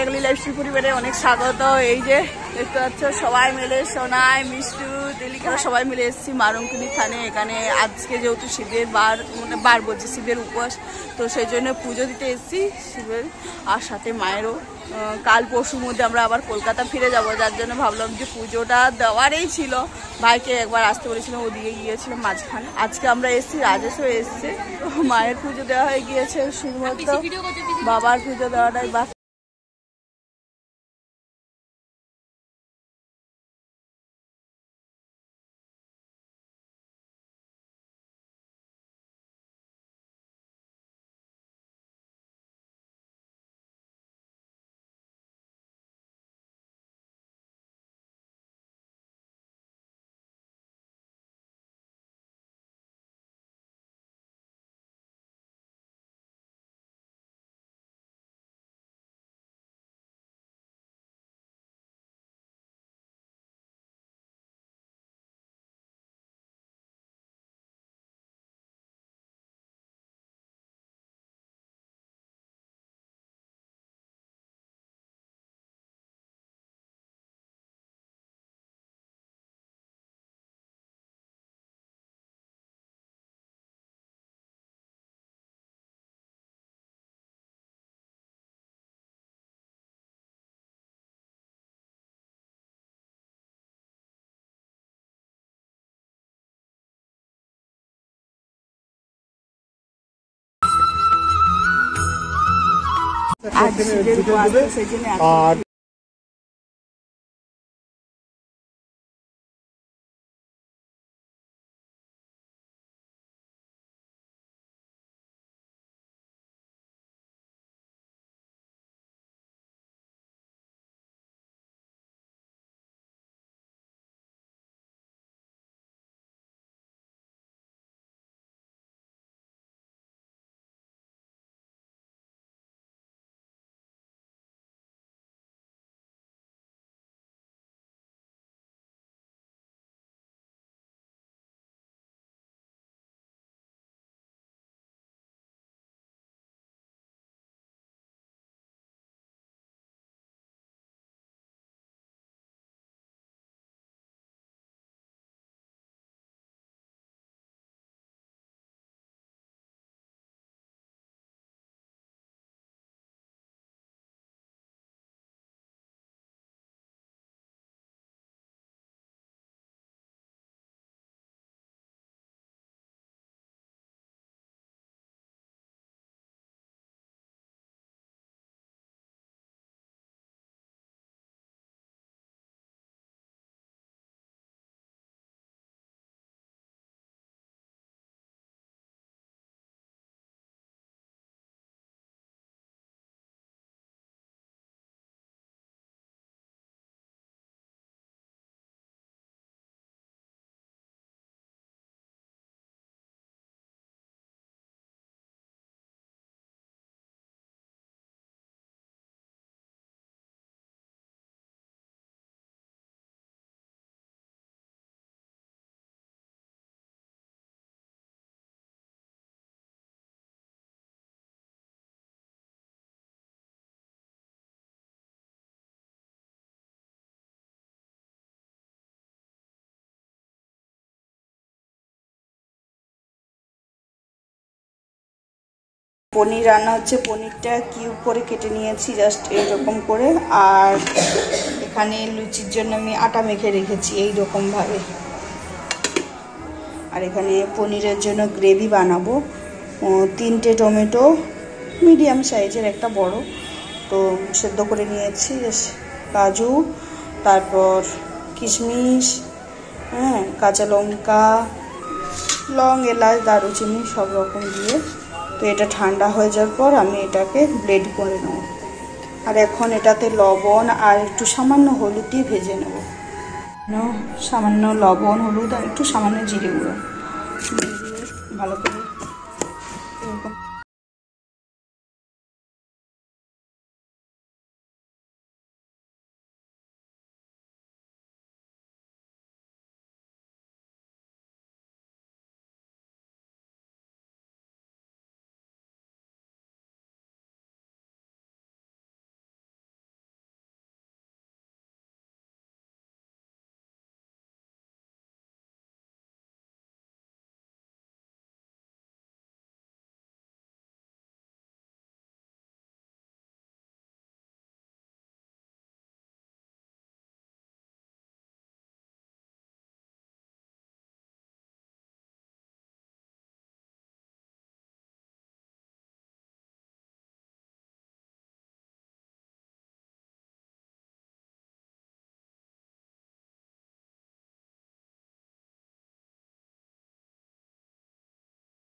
মাই Bengali lifestyle পরিবারে অনেক স্বাগত। এই যে দেখতে পাচ্ছ সবাই মিলে সোনাই মিষ্টু দেলিকা সবাই মিলে এসেছি মারুমকুনি থানে। এখানে আজকে যেহেতু শিবের বার মানে বার বলছে শিবের উপবাস তো সেই জন্য পুজো দিতে এসেছি শিবের আর সাথে মায়েরও। কাল পরশুর মধ্যে আমরা আবার কলকাতা ফিরে যাব যার জন্য ভাবলাম যে পুজোটা দেওয়ারই ছিল। ভাইকে একবার আসতে বলেছিলাম ওদিকে গিয়েছিলাম মাঝখানে। আজকে আমরা এসেছি রাজেশও এসছে। মায়ের পুজো দেওয়া হয়ে গিয়েছে শুধুমাত্র। বাবার পুজো দেওয়াটাই বাকি। আর পনির রান্না হচ্ছে পনিরটা কিউব করে কেটে নিয়েছি জাস্ট এরকম করে। আর এখানে লুচির জন্য আমি আটা মেখে রেখেছি এই ভাবে আর এখানে পনিরের জন্য গ্রেভি বানাবো। তিনটে টমেটো মিডিয়াম সাইজের একটা বড়। তো সেদ্ধ করে নিয়েছি কাজু, তারপর কিশমিশ হ্যাঁ কাঁচা লঙ্কা, লং, এলাচ, দারুচিনি, সব রকম দিয়ে। তো এটা ঠান্ডা হয়ে যাওয়ার পর আমি এটাকে ব্লেড করে নেব। আর এখন এটাতে লবণ আর একটু সামান্য হলুদ দিয়ে ভেজে নেব। সামান্য লবণ, হলুদ আর একটু সামান্য জিরে গুঁড়ো। ভালো করে